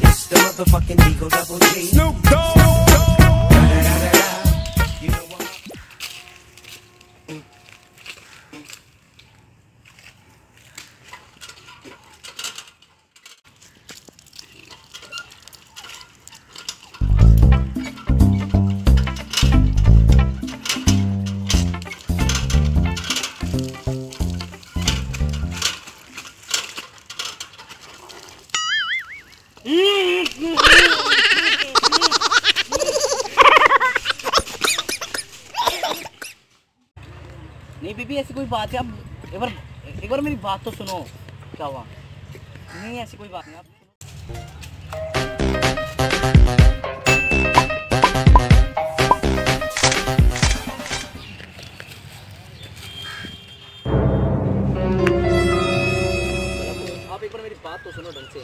It's the motherfucking Eagle Double Snoop Dogg. नहीं, बीबी, ऐसी कोई बात है अब एक बार एक बार मेरी बात तो सुनो। क्या हुआ? नहीं, ऐसी कोई बात नहीं, आप आप एक बार मेरी बात तो सुनो ढंग से।